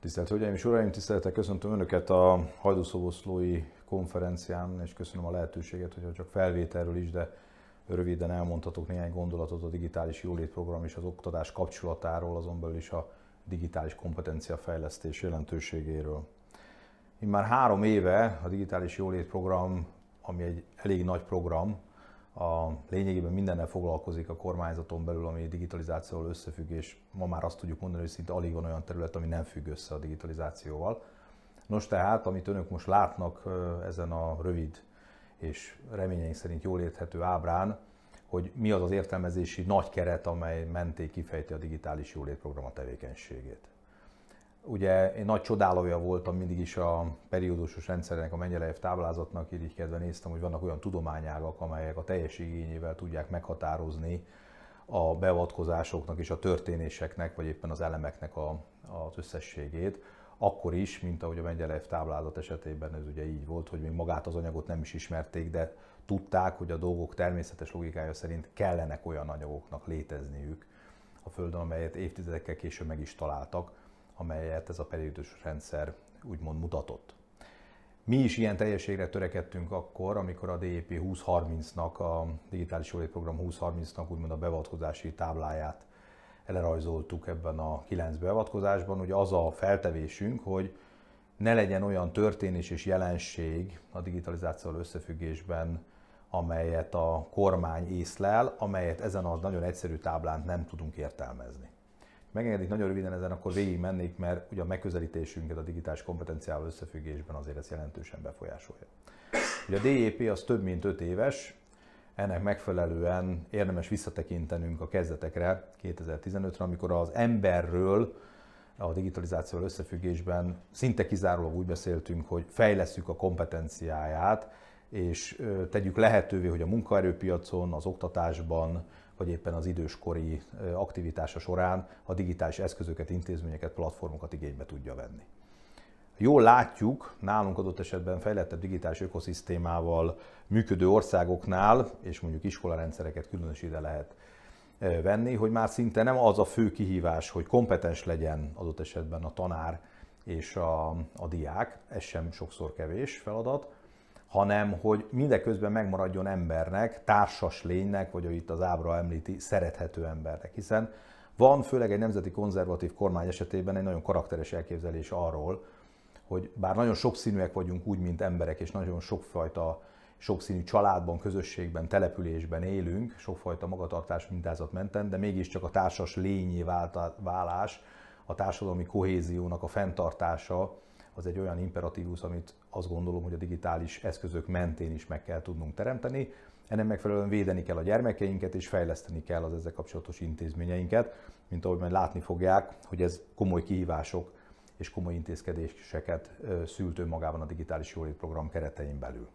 Tisztelt Hölgyeim és Uraim, tiszteletek köszöntöm Önöket a Hajdúszoboszlói konferencián, és köszönöm a lehetőséget, hogy csak felvételről is, de röviden elmondhatok néhány gondolatot a digitális jólétprogram és az oktatás kapcsolatáról, azon belül is a digitális kompetencia fejlesztés jelentőségéről. Én már három éve a digitális jólétprogram, ami egy elég nagy program, a lényegében mindennel foglalkozik a kormányzaton belül, ami digitalizációval összefügg, és ma már azt tudjuk mondani, hogy szinte alig van olyan terület, ami nem függ össze a digitalizációval. Nos tehát, amit önök most látnak ezen a rövid és reményeink szerint jól érthető ábrán, hogy mi az az értelmezési nagy keret, amely mentén kifejti a digitális jólétprogram a tevékenységét. Ugye én nagy csodálója voltam mindig is a periódusos rendszernek, a Mendelejev táblázatnak, így kedve néztem, hogy vannak olyan tudományágak, amelyek a teljes igényével tudják meghatározni a beavatkozásoknak és a történéseknek, vagy éppen az elemeknek a, az összességét, akkor is, mint ahogy a Mendelejev táblázat esetében ez ugye így volt, hogy még magát az anyagot nem is ismerték, de tudták, hogy a dolgok természetes logikája szerint kellenek olyan anyagoknak létezniük a Földön, amelyet évtizedekkel később meg is találtak, amelyet ez a periódus rendszer úgymond mutatott. Mi is ilyen teljességre törekedtünk akkor, amikor a DEP 2030-nak, a Digitális Program 2030-nak úgymond a beavatkozási tábláját elerajzoltuk ebben a kilenc beavatkozásban. Ugye az a feltevésünk, hogy ne legyen olyan történés és jelenség a digitalizációval összefüggésben, amelyet a kormány észlel, amelyet ezen a nagyon egyszerű táblán nem tudunk értelmezni megengedik nagyon röviden ezen, akkor végig mennék, mert ugye a megközelítésünket a digitális kompetenciával összefüggésben azért ez jelentősen befolyásolja. Ugye a DEP az több mint 5 éves, ennek megfelelően érdemes visszatekintenünk a kezdetekre, 2015-re, amikor az emberről a digitalizációval összefüggésben szinte kizárólag úgy beszéltünk, hogy fejlesztjük a kompetenciáját, és tegyük lehetővé, hogy a munkaerőpiacon, az oktatásban, vagy éppen az időskori aktivitása során a digitális eszközöket, intézményeket, platformokat igénybe tudja venni. Jól látjuk, nálunk adott esetben fejlettebb digitális ökoszisztémával működő országoknál, és mondjuk iskolarendszereket különös ide lehet venni, hogy már szinte nem az a fő kihívás, hogy kompetens legyen adott esetben a tanár és a, a diák, ez sem sokszor kevés feladat, hanem hogy mindeközben megmaradjon embernek, társas lénynek, vagy ahogy itt az ábra említi, szerethető embernek. Hiszen van főleg egy nemzeti konzervatív kormány esetében egy nagyon karakteres elképzelés arról, hogy bár nagyon sokszínűek vagyunk úgy, mint emberek, és nagyon sokfajta sokszínű családban, közösségben, településben élünk, sokfajta magatartás mintázat menten, de mégiscsak a társas lényé válás, a társadalmi kohéziónak a fenntartása, az egy olyan imperatívus, amit azt gondolom, hogy a digitális eszközök mentén is meg kell tudnunk teremteni. Ennek megfelelően védeni kell a gyermekeinket, és fejleszteni kell az ezzel kapcsolatos intézményeinket, mint ahogy majd látni fogják, hogy ez komoly kihívások és komoly intézkedéseket szült önmagában a digitális program keretein belül.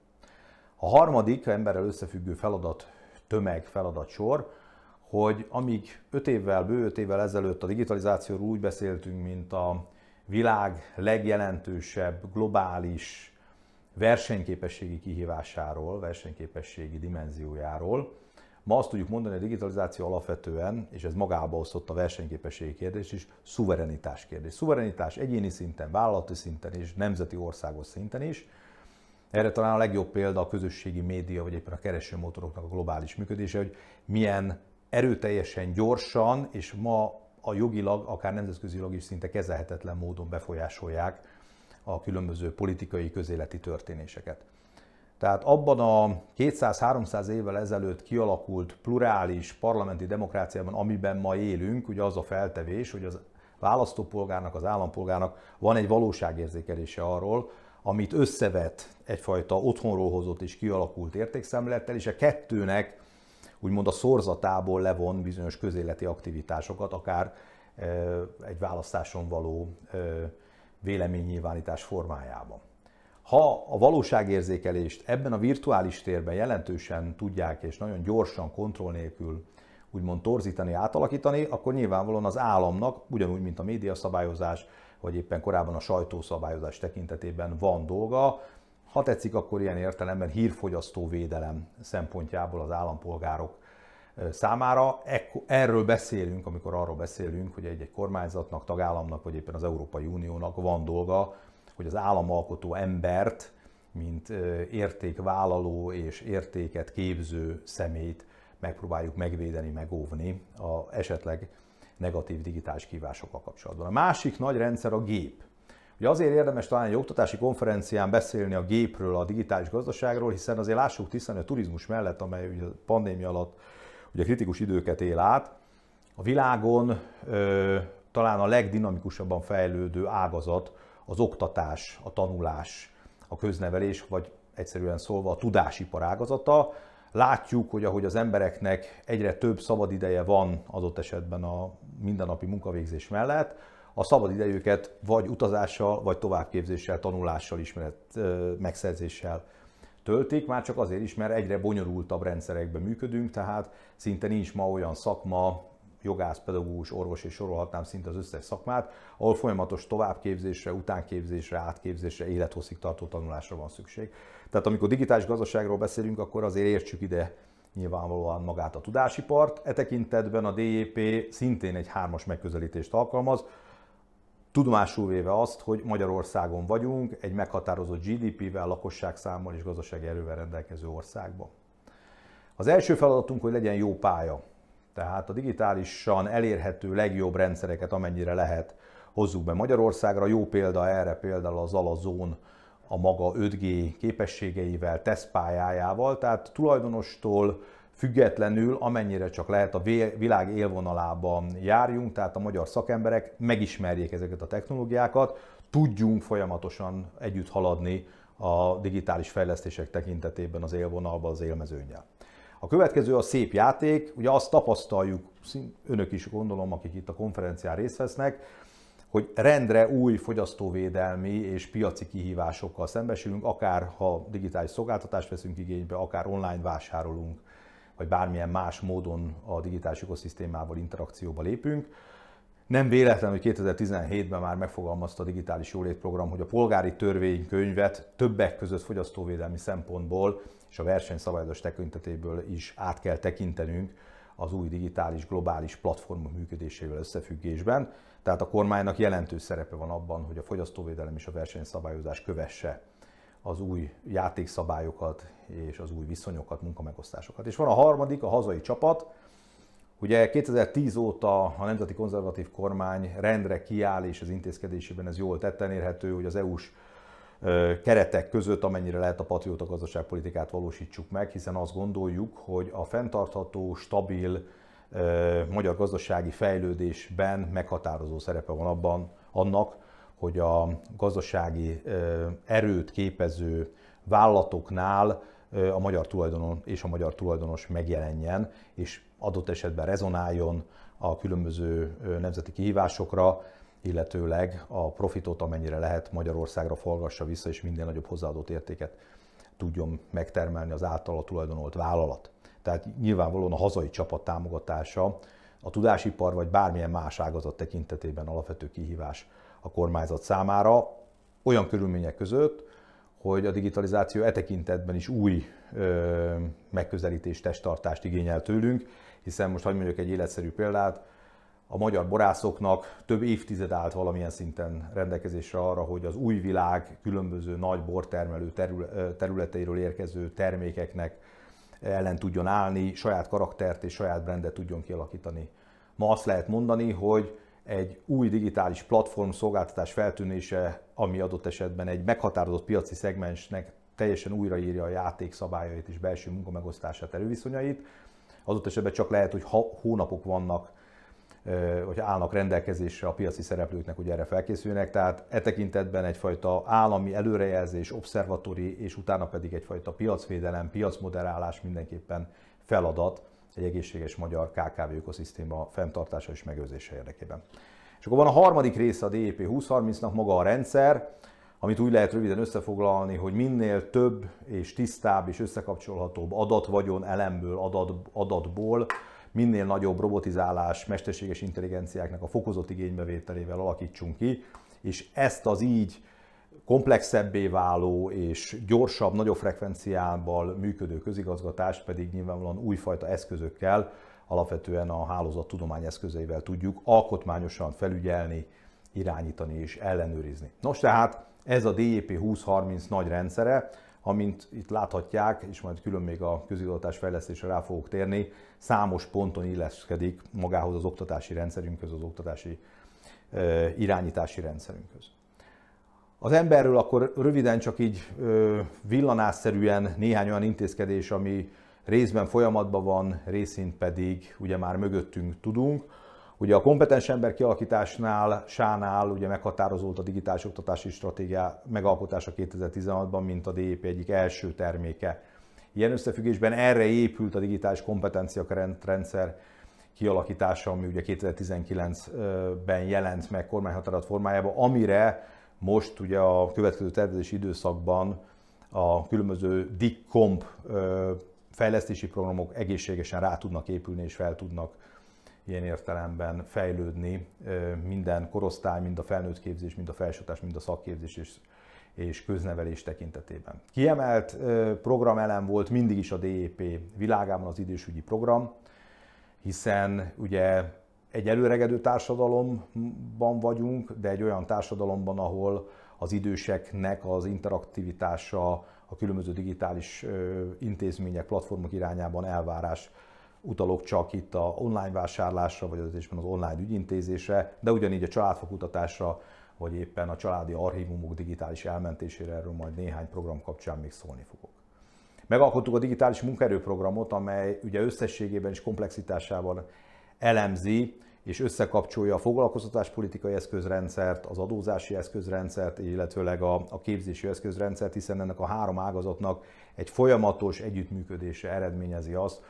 A harmadik emberrel összefüggő feladat, tömeg feladat sor, hogy amíg 5 évvel, bő 5 évvel ezelőtt a digitalizációról úgy beszéltünk, mint a világ legjelentősebb globális versenyképességi kihívásáról, versenyképességi dimenziójáról. Ma azt tudjuk mondani, hogy a digitalizáció alapvetően, és ez magába osztott a versenyképességi kérdés is, szuverenitás kérdés. Szuverenitás egyéni szinten, vállalati szinten és nemzeti országos szinten is. Erre talán a legjobb példa a közösségi média, vagy éppen a keresőmotoroknak a globális működése, hogy milyen erőteljesen, gyorsan, és ma a jogilag, akár nemzetközilag is szinte kezelhetetlen módon befolyásolják a különböző politikai, közéleti történéseket. Tehát abban a 200-300 évvel ezelőtt kialakult plurális parlamenti demokráciában, amiben ma élünk, ugye az a feltevés, hogy az választópolgárnak, az állampolgárnak van egy valóságérzékelése arról, amit összevet egyfajta otthonról hozott és kialakult értékszemlettel, és a kettőnek úgymond a szorzatából levon bizonyos közéleti aktivitásokat, akár egy választáson való véleménynyilvánítás formájában. Ha a valóságérzékelést ebben a virtuális térben jelentősen tudják és nagyon gyorsan, kontroll nélkül úgymond torzítani, átalakítani, akkor nyilvánvalóan az államnak, ugyanúgy, mint a médiaszabályozás, vagy éppen korábban a sajtószabályozás tekintetében van dolga, ha tetszik, akkor ilyen értelemben hírfogyasztó védelem szempontjából az állampolgárok számára. Erről beszélünk, amikor arról beszélünk, hogy egy-egy kormányzatnak, tagállamnak, vagy éppen az Európai Uniónak van dolga, hogy az államalkotó embert, mint értékvállaló és értéket képző szemét megpróbáljuk megvédeni, megóvni a esetleg negatív digitális kívásokkal kapcsolatban. A másik nagy rendszer a gép. Ugye azért érdemes talán egy oktatási konferencián beszélni a gépről, a digitális gazdaságról, hiszen azért lássuk tisztán, hogy a turizmus mellett, amely ugye a pandémia alatt ugye kritikus időket él át, a világon ö, talán a legdinamikusabban fejlődő ágazat az oktatás, a tanulás, a köznevelés, vagy egyszerűen szólva a tudásipar ágazata. Látjuk, hogy ahogy az embereknek egyre több szabadideje van adott esetben a mindennapi munkavégzés mellett, a szabad idejüket vagy utazással, vagy továbbképzéssel, tanulással, ismeret megszerzéssel töltik, már csak azért is, mert egyre bonyolultabb rendszerekben működünk, tehát szinte nincs ma olyan szakma, jogász, pedagógus, orvos és sorolhatnám szinte az összes szakmát, ahol folyamatos továbbképzésre, utánképzésre, átképzésre, élethosszig tartó tanulásra van szükség. Tehát amikor digitális gazdaságról beszélünk, akkor azért értsük ide nyilvánvalóan magát a tudásipart. E tekintetben a DEP szintén egy hármas megközelítést alkalmaz, tudomásul véve azt, hogy Magyarországon vagyunk, egy meghatározott GDP-vel, lakosságszámmal és gazdasági erővel rendelkező országban. Az első feladatunk, hogy legyen jó pálya. Tehát a digitálisan elérhető legjobb rendszereket, amennyire lehet, hozzuk be Magyarországra. Jó példa erre például az Alazón a maga 5G képességeivel, tesztpályájával, tehát tulajdonostól függetlenül, amennyire csak lehet a világ élvonalában járjunk, tehát a magyar szakemberek megismerjék ezeket a technológiákat, tudjunk folyamatosan együtt haladni a digitális fejlesztések tekintetében az élvonalban, az élmezőnyel. A következő a szép játék, ugye azt tapasztaljuk, önök is gondolom, akik itt a konferencián részt vesznek, hogy rendre új fogyasztóvédelmi és piaci kihívásokkal szembesülünk, akár ha digitális szolgáltatást veszünk igénybe, akár online vásárolunk, vagy bármilyen más módon a digitális ökoszisztémával interakcióba lépünk. Nem véletlen, hogy 2017-ben már megfogalmazta a digitális jólétprogram, hogy a polgári törvénykönyvet többek között fogyasztóvédelmi szempontból és a versenyszabályozás tekintetéből is át kell tekintenünk az új digitális globális platformok működésével összefüggésben. Tehát a kormánynak jelentős szerepe van abban, hogy a fogyasztóvédelem és a versenyszabályozás kövesse az új játékszabályokat és az új viszonyokat, munkamegosztásokat. És van a harmadik, a hazai csapat. Ugye 2010 óta a Nemzeti Konzervatív Kormány rendre kiáll, és az intézkedésében ez jól tetten érhető, hogy az EU-s keretek között, amennyire lehet a patrióta gazdaságpolitikát valósítsuk meg, hiszen azt gondoljuk, hogy a fenntartható, stabil magyar gazdasági fejlődésben meghatározó szerepe van abban annak, hogy a gazdasági erőt képező vállalatoknál a magyar tulajdonon és a magyar tulajdonos megjelenjen, és adott esetben rezonáljon a különböző nemzeti kihívásokra, illetőleg a profitot amennyire lehet Magyarországra forgassa vissza, és minden nagyobb hozzáadott értéket tudjon megtermelni az általa tulajdonolt vállalat. Tehát nyilvánvalóan a hazai csapat támogatása a tudásipar vagy bármilyen más ágazat tekintetében alapvető kihívás a kormányzat számára, olyan körülmények között, hogy a digitalizáció e tekintetben is új ö, megközelítés, testtartást igényel tőlünk, hiszen most hagyd mondjuk egy életszerű példát, a magyar borászoknak több évtized állt valamilyen szinten rendelkezésre arra, hogy az új világ különböző nagy bortermelő területeiről érkező termékeknek ellen tudjon állni, saját karaktert és saját brandet tudjon kialakítani. Ma azt lehet mondani, hogy egy új digitális platform szolgáltatás feltűnése, ami adott esetben egy meghatározott piaci szegmensnek teljesen újraírja a játék szabályait és belső munkamegosztását, erőviszonyait. Adott esetben csak lehet, hogy hónapok vannak, hogy állnak rendelkezésre a piaci szereplőknek, hogy erre felkészüljenek. Tehát e tekintetben egyfajta állami előrejelzés, obszervatóri, és utána pedig egyfajta piacvédelem, piacmoderálás mindenképpen feladat, egy egészséges magyar KKV ökoszisztéma fenntartása és megőrzése érdekében. És akkor van a harmadik része a DEP 2030-nak maga a rendszer, amit úgy lehet röviden összefoglalni, hogy minél több és tisztább és összekapcsolhatóbb adatvagyon elemből, adat, adatból, minél nagyobb robotizálás, mesterséges intelligenciáknak a fokozott igénybevételével alakítsunk ki, és ezt az így komplexebbé váló és gyorsabb, nagyobb frekvenciával működő közigazgatást pedig nyilvánvalóan újfajta eszközökkel, alapvetően a hálózat tudomány eszközeivel tudjuk alkotmányosan felügyelni, irányítani és ellenőrizni. Nos tehát ez a DEP 2030 nagy rendszere, amint itt láthatják, és majd külön még a közigazgatás fejlesztésre rá fogok térni, számos ponton illeszkedik magához az oktatási rendszerünkhöz, az oktatási irányítási rendszerünkhöz. Az emberről akkor röviden csak így villanásszerűen néhány olyan intézkedés, ami részben folyamatban van, részint pedig ugye már mögöttünk tudunk. Ugye a kompetens ember kialakításnál, Sánál ugye meghatározott a digitális oktatási stratégia megalkotása 2016-ban, mint a DEP egyik első terméke. Ilyen összefüggésben erre épült a digitális kompetencia rendszer kialakítása, ami ugye 2019-ben jelent meg kormányhatározat formájában, amire most ugye a következő tervezési időszakban a különböző DIC-komp fejlesztési programok egészségesen rá tudnak épülni és fel tudnak ilyen értelemben fejlődni minden korosztály, mind a felnőtt képzés, mind a felsőtás, mind a szakképzés és, és köznevelés tekintetében. Kiemelt programelem volt mindig is a DEP világában az idősügyi program, hiszen ugye egy előregedő társadalomban vagyunk, de egy olyan társadalomban, ahol az időseknek az interaktivitása, a különböző digitális intézmények, platformok irányában elvárás utalok csak itt a online vásárlásra, vagy az az online ügyintézésre, de ugyanígy a családfokutatásra, vagy éppen a családi archívumok digitális elmentésére, erről majd néhány program kapcsán még szólni fogok. Megalkottuk a digitális munkaerőprogramot, amely ugye összességében és komplexitásával elemzi és összekapcsolja a foglalkoztatáspolitikai eszközrendszert, az adózási eszközrendszert, illetőleg a, a képzési eszközrendszert, hiszen ennek a három ágazatnak egy folyamatos együttműködése eredményezi azt,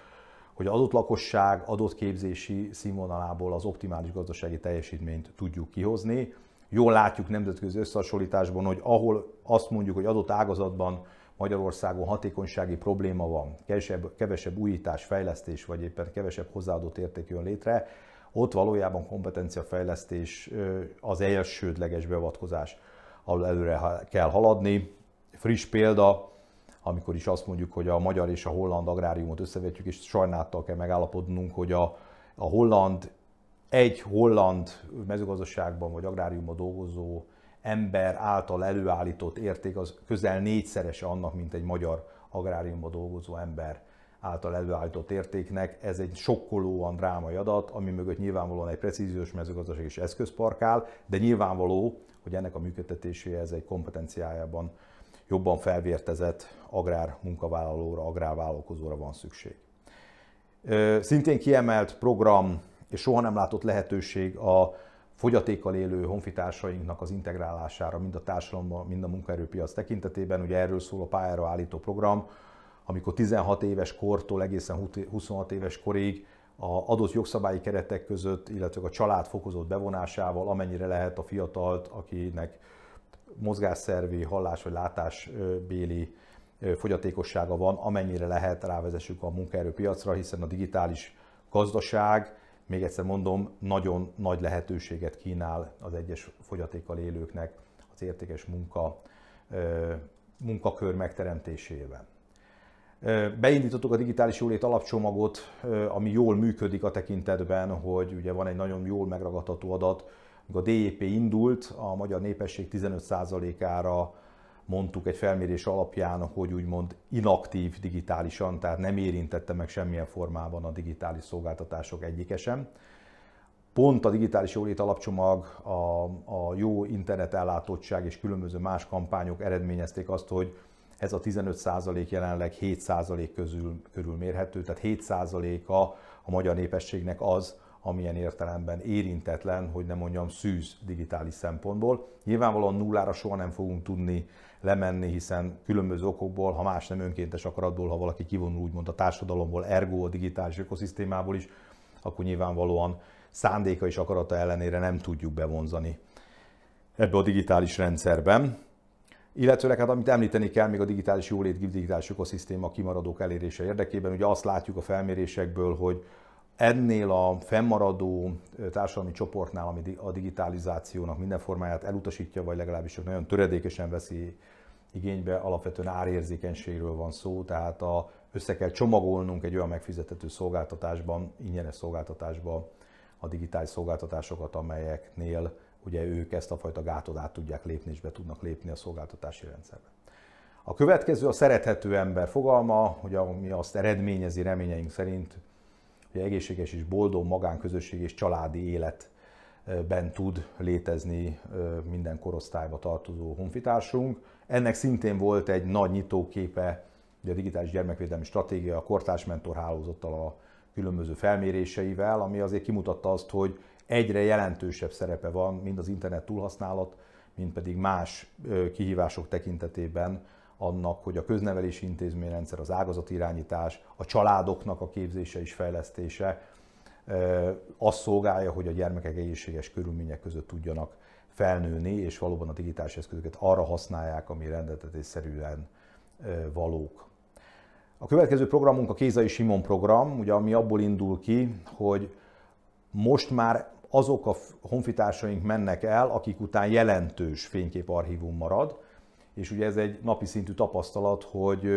hogy adott lakosság adott képzési színvonalából az optimális gazdasági teljesítményt tudjuk kihozni. Jól látjuk nemzetközi összehasonlításban, hogy ahol azt mondjuk, hogy adott ágazatban Magyarországon hatékonysági probléma van, kevesebb, kevesebb újítás, fejlesztés, vagy éppen kevesebb hozzáadott érték jön létre, ott valójában kompetenciafejlesztés az elsődleges beavatkozás, ahol előre kell haladni. Friss példa, amikor is azt mondjuk, hogy a magyar és a holland agráriumot összevetjük, és sajnálattal kell megállapodnunk, hogy a, a holland, egy holland mezőgazdaságban vagy agráriumban dolgozó ember által előállított érték az közel négyszerese annak, mint egy magyar agráriumban dolgozó ember által előállított értéknek. Ez egy sokkolóan drámai adat, ami mögött nyilvánvalóan egy precíziós mezőgazdaság és eszközpark áll, de nyilvánvaló, hogy ennek a működtetéséhez egy kompetenciájában jobban felvértezett agrár munkavállalóra, agrárvállalkozóra van szükség. Szintén kiemelt program és soha nem látott lehetőség a fogyatékkal élő honfitársainknak az integrálására, mind a társadalomban, mind a munkaerőpiac tekintetében. Ugye erről szól a pályára állító program, amikor 16 éves kortól egészen 26 éves korig a adott jogszabályi keretek között, illetve a család fokozott bevonásával, amennyire lehet a fiatalt, akinek mozgásszervi, hallás vagy látásbéli fogyatékossága van, amennyire lehet rávezessük a munkaerőpiacra, hiszen a digitális gazdaság, még egyszer mondom, nagyon nagy lehetőséget kínál az egyes fogyatékkal élőknek az értékes munka, munkakör megteremtésében. Beindítottuk a digitális jólét alapcsomagot, ami jól működik a tekintetben, hogy ugye van egy nagyon jól megragadható adat, a DEP indult, a magyar népesség 15%-ára mondtuk egy felmérés alapján, hogy úgymond inaktív digitálisan, tehát nem érintette meg semmilyen formában a digitális szolgáltatások egyike sem. Pont a digitális jólét alapcsomag, a, a jó internetellátottság és különböző más kampányok eredményezték azt, hogy ez a 15% jelenleg 7% közül körül mérhető, tehát 7%-a a magyar népességnek az, amilyen értelemben érintetlen, hogy nem mondjam szűz digitális szempontból. Nyilvánvalóan nullára soha nem fogunk tudni lemenni, hiszen különböző okokból, ha más nem önkéntes akaratból, ha valaki kivonul úgymond a társadalomból, ergo a digitális ökoszisztémából is, akkor nyilvánvalóan szándéka és akarata ellenére nem tudjuk bevonzani ebbe a digitális rendszerben. Illetőleg hát amit említeni kell még a digitális jólét, digitális ökoszisztéma kimaradók elérése érdekében, ugye azt látjuk a felmérésekből, hogy ennél a fennmaradó társadalmi csoportnál, ami a digitalizációnak minden formáját elutasítja, vagy legalábbis csak nagyon töredékesen veszi igénybe, alapvetően árérzékenységről van szó, tehát a, össze kell csomagolnunk egy olyan megfizethető szolgáltatásban, ingyenes szolgáltatásban a digitális szolgáltatásokat, amelyeknél ugye ők ezt a fajta gátot át tudják lépni, és be tudnak lépni a szolgáltatási rendszerbe. A következő a szerethető ember fogalma, hogy ami azt eredményezi reményeink szerint, hogy egészséges és boldog magánközösség és családi életben tud létezni minden korosztályba tartozó honfitársunk. Ennek szintén volt egy nagy nyitóképe a digitális gyermekvédelmi stratégia a kortárs mentor hálózattal a különböző felméréseivel, ami azért kimutatta azt, hogy egyre jelentősebb szerepe van mind az internet túlhasználat, mind pedig más kihívások tekintetében annak, hogy a köznevelési intézményrendszer, az ágazati irányítás, a családoknak a képzése és fejlesztése azt szolgálja, hogy a gyermekek egészséges körülmények között tudjanak felnőni, és valóban a digitális eszközöket arra használják, ami rendeltetésszerűen valók. A következő programunk a Kézai Simon program, ugye, ami abból indul ki, hogy most már azok a honfitársaink mennek el, akik után jelentős fényképarchívum marad, és ugye ez egy napi szintű tapasztalat, hogy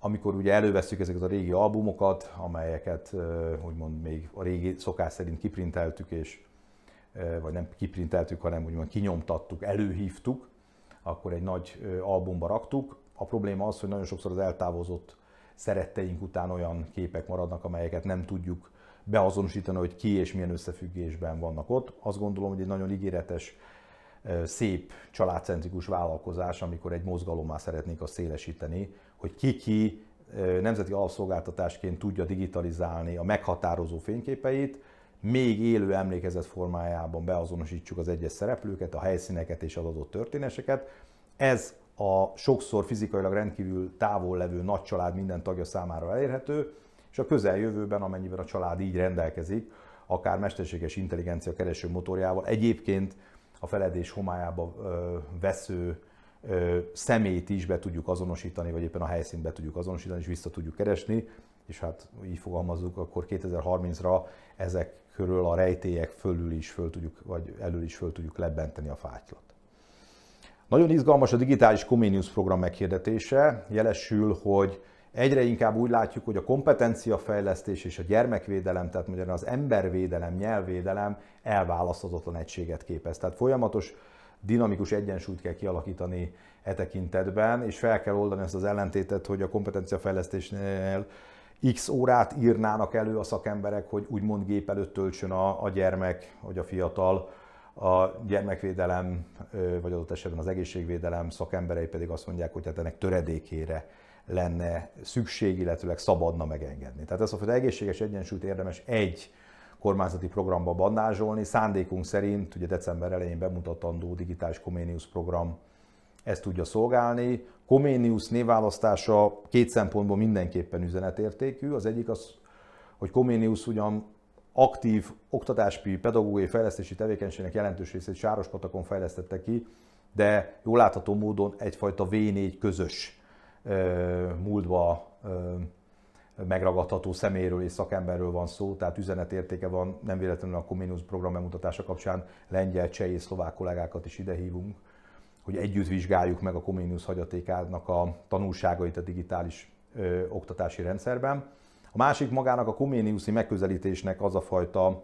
amikor ugye előveszük ezeket a régi albumokat, amelyeket úgymond még a régi szokás szerint kiprinteltük, és vagy nem kiprinteltük, hanem úgymond kinyomtattuk, előhívtuk, akkor egy nagy albumba raktuk. A probléma az, hogy nagyon sokszor az eltávozott szeretteink után olyan képek maradnak, amelyeket nem tudjuk beazonosítani, hogy ki és milyen összefüggésben vannak ott. Azt gondolom, hogy egy nagyon ígéretes szép családcentrikus vállalkozás, amikor egy mozgalommá szeretnék azt szélesíteni, hogy ki-ki nemzeti alapszolgáltatásként tudja digitalizálni a meghatározó fényképeit, még élő emlékezet formájában beazonosítsuk az egyes szereplőket, a helyszíneket és az adott történéseket. Ez a sokszor fizikailag rendkívül távol levő nagy család minden tagja számára elérhető, és a közeljövőben, amennyiben a család így rendelkezik, akár mesterséges intelligencia kereső motorjával, egyébként a feledés homályába vesző szemét is be tudjuk azonosítani, vagy éppen a helyszínt be tudjuk azonosítani, és vissza tudjuk keresni, és hát így fogalmazzuk, akkor 2030-ra ezek körül a rejtélyek fölül is föl tudjuk, vagy elől is föl tudjuk lebenteni a fátylat. Nagyon izgalmas a digitális Comenius program meghirdetése. Jelesül, hogy egyre inkább úgy látjuk, hogy a kompetenciafejlesztés és a gyermekvédelem, tehát magyarán az embervédelem, nyelvvédelem elválaszthatatlan egységet képez. Tehát folyamatos dinamikus egyensúlyt kell kialakítani e tekintetben, és fel kell oldani ezt az ellentétet, hogy a kompetenciafejlesztésnél x órát írnának elő a szakemberek, hogy úgymond gép előtt töltsön a, a gyermek, vagy a fiatal, a gyermekvédelem, vagy adott esetben az egészségvédelem szakemberei pedig azt mondják, hogy hát ennek töredékére lenne szükség, illetőleg szabadna megengedni. Tehát ezt a fajta egészséges egyensúlyt érdemes egy kormányzati programba bandázsolni. Szándékunk szerint, ugye december elején bemutatandó digitális Comenius program ezt tudja szolgálni. Comenius névválasztása két szempontból mindenképpen üzenetértékű. Az egyik az, hogy Comenius ugyan aktív oktatási, pedagógiai fejlesztési tevékenységnek jelentős részét Sárospatakon fejlesztette ki, de jól látható módon egyfajta V4 közös múltba megragadható szeméről és szakemberről van szó, tehát üzenetértéke van, nem véletlenül a Comenius program bemutatása kapcsán lengyel, cseh és szlovák kollégákat is idehívunk, hogy együtt vizsgáljuk meg a Comenius hagyatékának a tanulságait a digitális ö, oktatási rendszerben. A másik magának a Comeniusi megközelítésnek az a fajta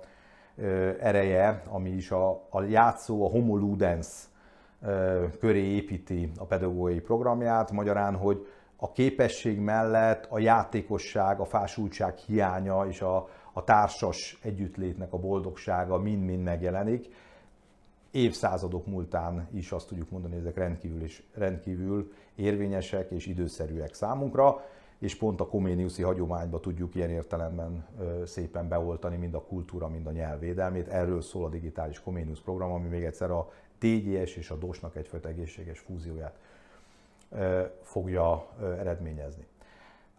ö, ereje, ami is a, a játszó, a homo ludens ö, köré építi a pedagógiai programját, magyarán, hogy a képesség mellett a játékosság, a fásultság hiánya és a, a társas együttlétnek a boldogsága mind-mind megjelenik. Évszázadok múltán is azt tudjuk mondani, hogy ezek rendkívül, is, rendkívül érvényesek és időszerűek számunkra, és pont a koméniuszi hagyományba tudjuk ilyen értelemben szépen beoltani mind a kultúra, mind a nyelvvédelmét. Erről szól a digitális Koménius program, ami még egyszer a DGS és a DOS-nak egyfajta egészséges fúzióját fogja eredményezni.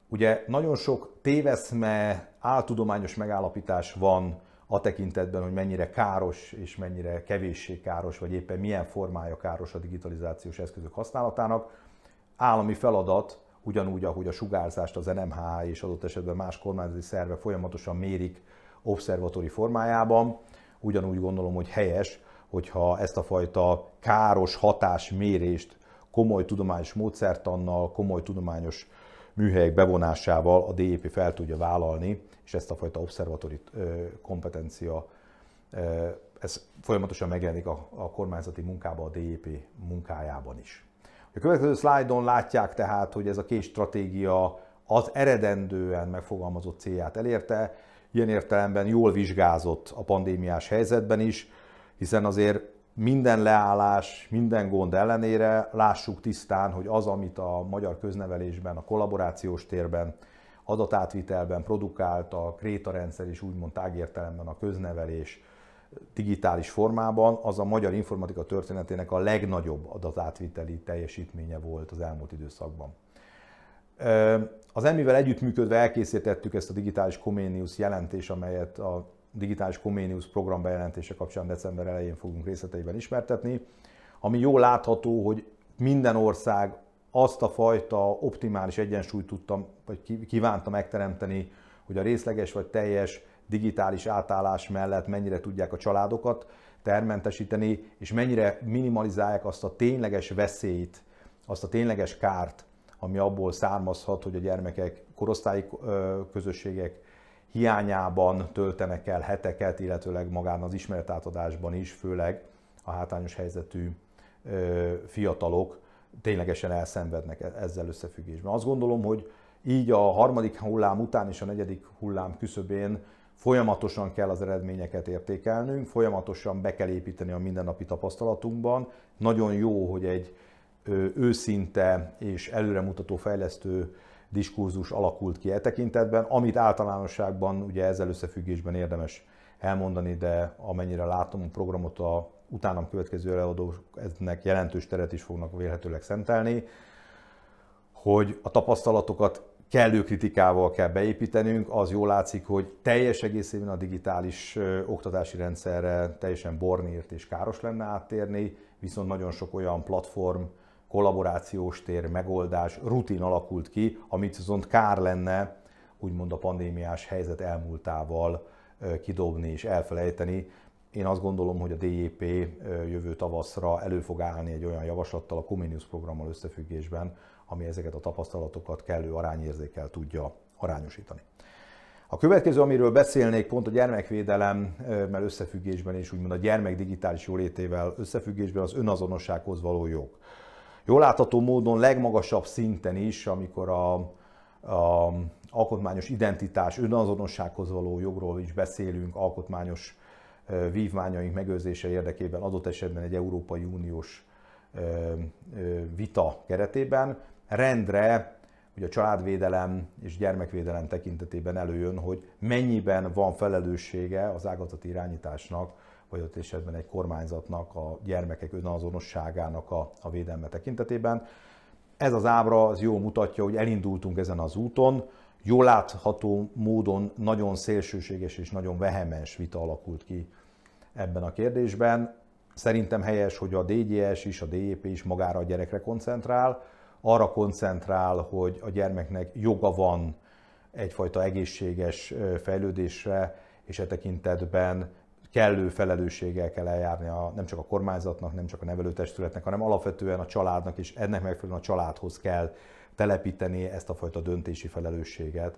Ugye nagyon sok téveszme, áltudományos megállapítás van a tekintetben, hogy mennyire káros és mennyire kevéssé káros, vagy éppen milyen formája káros a digitalizációs eszközök használatának. Állami feladat ugyanúgy, ahogy a sugárzást az NMH és adott esetben más kormányzati szervek folyamatosan mérik obszervatóri formájában, ugyanúgy gondolom, hogy helyes, hogyha ezt a fajta káros hatásmérést komoly tudományos módszertannal, komoly tudományos műhelyek bevonásával a DEP fel tudja vállalni, és ezt a fajta obszervatóri kompetencia, ez folyamatosan megjelenik a, a kormányzati munkában, a DEP munkájában is. A következő szlájdon látják tehát, hogy ez a két stratégia az eredendően megfogalmazott célját elérte, ilyen értelemben jól vizsgázott a pandémiás helyzetben is, hiszen azért minden leállás, minden gond ellenére lássuk tisztán, hogy az, amit a magyar köznevelésben, a kollaborációs térben, adatátvitelben produkált a Kréta rendszer is úgymond tágértelemben a köznevelés digitális formában, az a magyar informatika történetének a legnagyobb adatátviteli teljesítménye volt az elmúlt időszakban. Az emivel együttműködve elkészítettük ezt a digitális Comenius jelentés, amelyet a digitális Comenius program bejelentése kapcsán december elején fogunk részleteiben ismertetni, ami jól látható, hogy minden ország azt a fajta optimális egyensúlyt tudtam, vagy kívánta megteremteni, hogy a részleges vagy teljes digitális átállás mellett mennyire tudják a családokat termentesíteni, és mennyire minimalizálják azt a tényleges veszélyt, azt a tényleges kárt, ami abból származhat, hogy a gyermekek, korosztályi közösségek hiányában töltenek el heteket, illetőleg magán az ismeretátadásban is, főleg a hátrányos helyzetű fiatalok ténylegesen elszenvednek e-, ezzel összefüggésben. Azt gondolom, hogy így a harmadik hullám után és a negyedik hullám küszöbén folyamatosan kell az eredményeket értékelnünk, folyamatosan be kell építeni a mindennapi tapasztalatunkban. Nagyon jó, hogy egy őszinte és előremutató fejlesztő diskurzus alakult ki e tekintetben, amit általánosságban ugye ezzel összefüggésben érdemes elmondani, de amennyire látom a programot a utánam következő előadók ennek jelentős teret is fognak vélhetőleg szentelni, hogy a tapasztalatokat kellő kritikával kell beépítenünk, az jól látszik, hogy teljes egészében a digitális oktatási rendszerre teljesen bornírt és káros lenne áttérni, viszont nagyon sok olyan platform, kollaborációs tér, megoldás, rutin alakult ki, amit viszont kár lenne úgymond a pandémiás helyzet elmúltával kidobni és elfelejteni. Én azt gondolom, hogy a DJP jövő tavaszra elő fog állni egy olyan javaslattal a Comenius programmal összefüggésben, ami ezeket a tapasztalatokat kellő arányérzékkel tudja arányosítani. A következő, amiről beszélnék pont a gyermekvédelemmel összefüggésben és úgymond a gyermek digitális jólétével összefüggésben az önazonossághoz való jog. Jól látható módon legmagasabb szinten is, amikor a, a alkotmányos identitás, önazonossághoz való jogról is beszélünk, alkotmányos vívmányaink megőrzése érdekében adott esetben egy Európai Uniós vita keretében rendre ugye a családvédelem és gyermekvédelem tekintetében előjön, hogy mennyiben van felelőssége az ágazati irányításnak vagy ott esetben egy kormányzatnak a gyermekek önazonosságának a, a védelme tekintetében. Ez az ábra az jó mutatja, hogy elindultunk ezen az úton, jól látható módon nagyon szélsőséges és nagyon vehemens vita alakult ki ebben a kérdésben. Szerintem helyes, hogy a DGS is, a DEP is magára a gyerekre koncentrál, arra koncentrál, hogy a gyermeknek joga van egyfajta egészséges fejlődésre, és e tekintetben kellő felelősséggel kell eljárni a, nem csak a kormányzatnak, nem csak a nevelőtestületnek, hanem alapvetően a családnak, és ennek megfelelően a családhoz kell telepíteni ezt a fajta döntési felelősséget,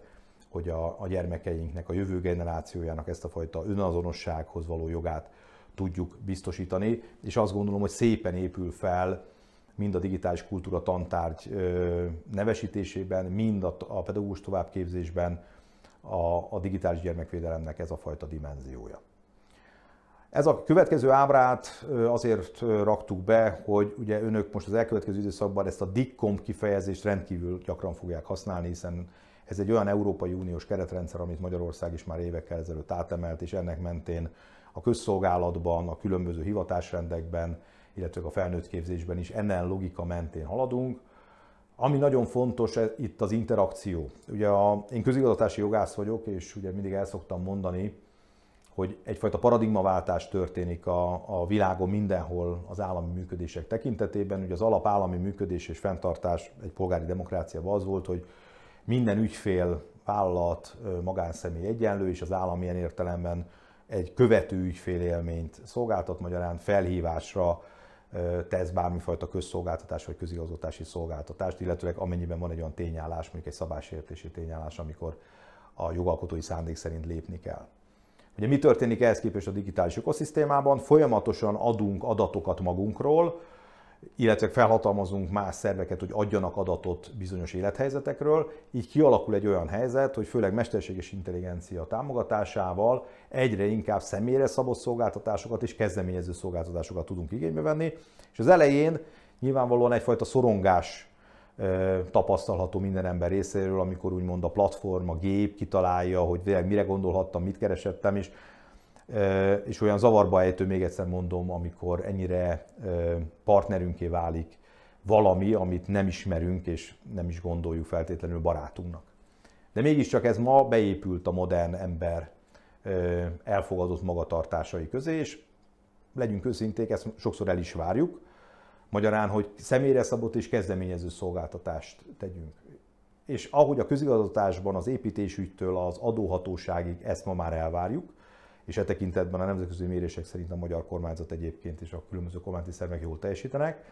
hogy a, a gyermekeinknek, a jövő generációjának ezt a fajta önazonossághoz való jogát tudjuk biztosítani, és azt gondolom, hogy szépen épül fel mind a digitális kultúra tantárgy nevesítésében, mind a, pedagógus továbbképzésben a, a digitális gyermekvédelemnek ez a fajta dimenziója. Ez a következő ábrát azért raktuk be, hogy ugye önök most az elkövetkező időszakban ezt a DICCOM kifejezést rendkívül gyakran fogják használni, hiszen ez egy olyan Európai Uniós keretrendszer, amit Magyarország is már évekkel ezelőtt átemelt, és ennek mentén a közszolgálatban, a különböző hivatásrendekben, illetve a felnőtt képzésben is ennen logika mentén haladunk. Ami nagyon fontos e, itt az interakció. Ugye a, én közigazgatási jogász vagyok, és ugye mindig el szoktam mondani, hogy egyfajta paradigmaváltás történik a, a világon mindenhol az állami működések tekintetében. Ugye az alap állami működés és fenntartás egy polgári demokráciában az volt, hogy minden ügyfél, vállalat, magánszemély egyenlő, és az állam ilyen értelemben egy követő ügyfél élményt szolgáltat, magyarán felhívásra tesz bármifajta közszolgáltatás vagy közigazgatási szolgáltatást, illetőleg amennyiben van egy olyan tényállás, mondjuk egy szabásértési tényállás, amikor a jogalkotói szándék szerint lépni kell. Ugye mi történik ehhez képest a digitális ökoszisztémában? Folyamatosan adunk adatokat magunkról, illetve felhatalmazunk más szerveket, hogy adjanak adatot bizonyos élethelyzetekről. Így kialakul egy olyan helyzet, hogy főleg mesterséges intelligencia támogatásával egyre inkább személyre szabott szolgáltatásokat és kezdeményező szolgáltatásokat tudunk igénybe venni. És az elején nyilvánvalóan egyfajta szorongás tapasztalható minden ember részéről, amikor úgymond a platform, a gép kitalálja, hogy mire gondolhattam, mit keresettem, és, és olyan zavarba ejtő, még egyszer mondom, amikor ennyire partnerünké válik valami, amit nem ismerünk, és nem is gondoljuk feltétlenül barátunknak. De mégiscsak ez ma beépült a modern ember elfogadott magatartásai közé, és legyünk őszinték, ezt sokszor el is várjuk, Magyarán, hogy személyre szabott és kezdeményező szolgáltatást tegyünk. És ahogy a közigazgatásban az építésügytől az adóhatóságig ezt ma már elvárjuk, és e tekintetben a nemzetközi mérések szerint a magyar kormányzat egyébként és a különböző kormányzati szervek jól teljesítenek.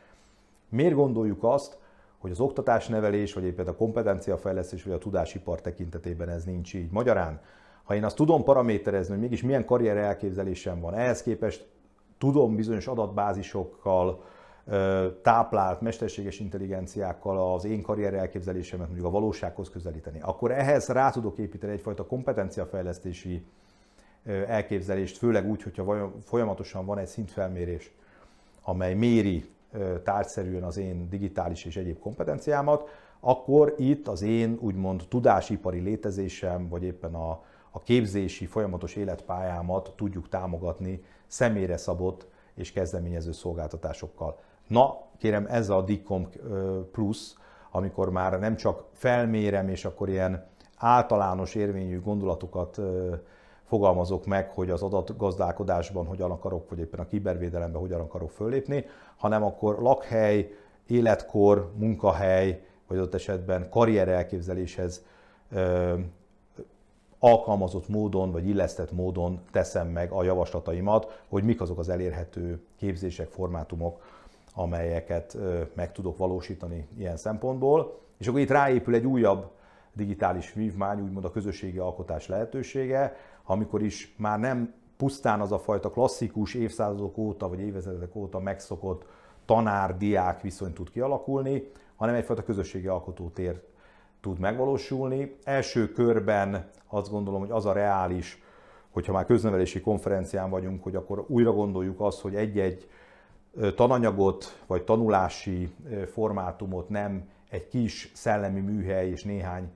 Miért gondoljuk azt, hogy az oktatás nevelés, vagy éppen a kompetenciafejlesztés, vagy a tudásipar tekintetében ez nincs így? Magyarán, ha én azt tudom paraméterezni, hogy mégis milyen karrier elképzelésem van, ehhez képest tudom bizonyos adatbázisokkal, táplált mesterséges intelligenciákkal az én karrier elképzelésemet mondjuk a valósághoz közelíteni, akkor ehhez rá tudok építeni egyfajta kompetenciafejlesztési elképzelést, főleg úgy, hogyha folyamatosan van egy szintfelmérés, amely méri tárgyszerűen az én digitális és egyéb kompetenciámat, akkor itt az én úgymond tudásipari létezésem, vagy éppen a, a képzési folyamatos életpályámat tudjuk támogatni személyre szabott és kezdeményező szolgáltatásokkal. Na, kérem, ez a DICOM plusz, amikor már nem csak felmérem, és akkor ilyen általános érvényű gondolatokat fogalmazok meg, hogy az adatgazdálkodásban hogyan akarok, vagy éppen a kibervédelemben hogyan akarok föllépni, hanem akkor lakhely, életkor, munkahely, vagy ott esetben karrier elképzeléshez alkalmazott módon, vagy illesztett módon teszem meg a javaslataimat, hogy mik azok az elérhető képzések, formátumok, amelyeket meg tudok valósítani ilyen szempontból. És akkor itt ráépül egy újabb digitális vívmány, úgymond a közösségi alkotás lehetősége, amikor is már nem pusztán az a fajta klasszikus évszázadok óta vagy évezredek óta megszokott tanár-diák viszony tud kialakulni, hanem egyfajta közösségi alkotótér tud megvalósulni. Első körben azt gondolom, hogy az a reális, hogyha már köznevelési konferencián vagyunk, hogy akkor újra gondoljuk azt, hogy egy-egy tananyagot vagy tanulási formátumot nem egy kis szellemi műhely és néhány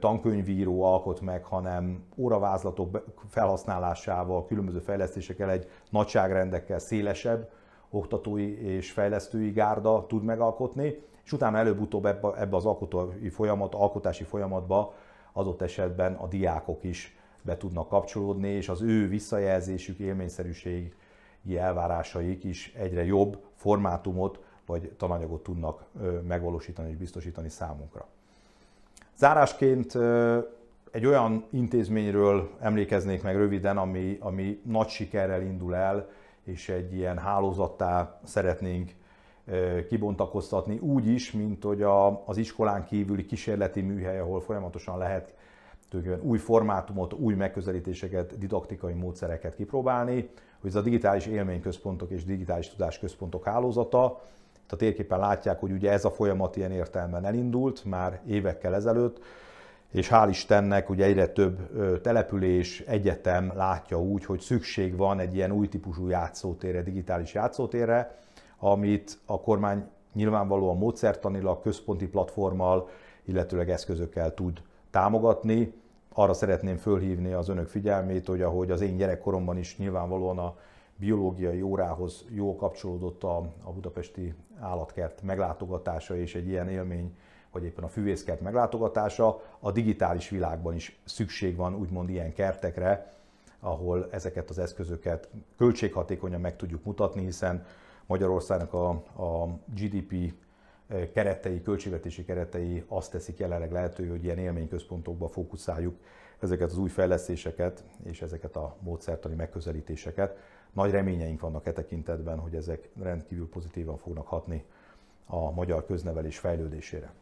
tankönyvíró alkot meg, hanem óravázlatok felhasználásával, különböző fejlesztésekkel egy nagyságrendekkel szélesebb oktatói és fejlesztői gárda tud megalkotni, és utána előbb-utóbb ebbe, az alkotói folyamat, alkotási folyamatba adott esetben a diákok is be tudnak kapcsolódni, és az ő visszajelzésük, élményszerűség elvárásaik is egyre jobb formátumot vagy tananyagot tudnak megvalósítani és biztosítani számunkra. Zárásként egy olyan intézményről emlékeznék meg röviden, ami, ami nagy sikerrel indul el, és egy ilyen hálózattá szeretnénk kibontakoztatni, úgy is, mint hogy a, az iskolán kívüli kísérleti műhely, ahol folyamatosan lehet új formátumot, új megközelítéseket, didaktikai módszereket kipróbálni, hogy ez a digitális élményközpontok és digitális tudásközpontok hálózata. A térképen látják, hogy ugye ez a folyamat ilyen értelemben elindult már évekkel ezelőtt, és hál' Istennek ugye egyre több település, egyetem látja úgy, hogy szükség van egy ilyen új típusú játszótérre, digitális játszótérre, amit a kormány nyilvánvalóan módszertanilag, központi platformmal, illetőleg eszközökkel tud támogatni. Arra szeretném fölhívni az önök figyelmét, hogy ahogy az én gyerekkoromban is nyilvánvalóan a biológiai órához jó kapcsolódott a, a budapesti állatkert meglátogatása és egy ilyen élmény, vagy éppen a füvészkert meglátogatása, a digitális világban is szükség van úgymond ilyen kertekre, ahol ezeket az eszközöket költséghatékonyan meg tudjuk mutatni, hiszen Magyarországnak a, a GDP keretei, költségvetési keretei azt teszik jelenleg lehető, hogy ilyen élményközpontokba fókuszáljuk ezeket az új fejlesztéseket és ezeket a módszertani megközelítéseket. Nagy reményeink vannak e tekintetben, hogy ezek rendkívül pozitívan fognak hatni a magyar köznevelés fejlődésére.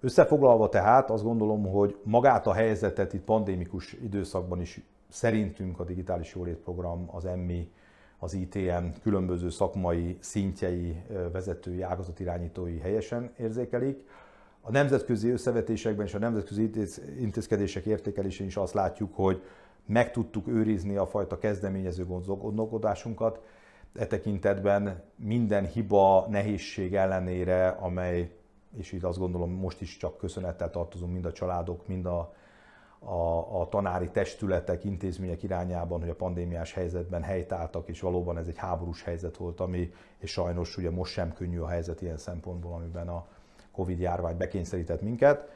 Összefoglalva tehát azt gondolom, hogy magát a helyzetet itt pandémikus időszakban is szerintünk a Digitális Jólét Program, az EMMI, az ITM különböző szakmai szintjei, vezetői, ágazatirányítói helyesen érzékelik. A nemzetközi összevetésekben és a nemzetközi intézkedések értékelésén is azt látjuk, hogy meg tudtuk őrizni a fajta kezdeményező gondolkodásunkat. E tekintetben minden hiba, nehézség ellenére, amely, és így azt gondolom most is csak köszönettel tartozunk mind a családok, mind a, a, a tanári testületek, intézmények irányában, hogy a pandémiás helyzetben helytáltak, és valóban ez egy háborús helyzet volt, ami, és sajnos ugye most sem könnyű a helyzet ilyen szempontból, amiben a Covid járvány bekényszerített minket.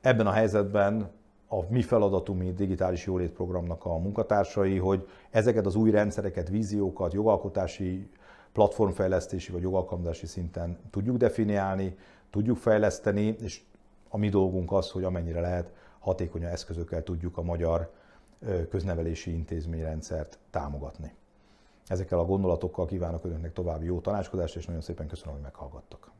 Ebben a helyzetben a mi feladatunk, mi digitális jólét programnak a munkatársai, hogy ezeket az új rendszereket, víziókat, jogalkotási, platformfejlesztési vagy jogalkalmazási szinten tudjuk definiálni, tudjuk fejleszteni, és a mi dolgunk az, hogy amennyire lehet hatékonyan eszközökkel tudjuk a magyar köznevelési intézményrendszert támogatni. Ezekkel a gondolatokkal kívánok Önöknek további jó tanácskozást, és nagyon szépen köszönöm, hogy meghallgattak.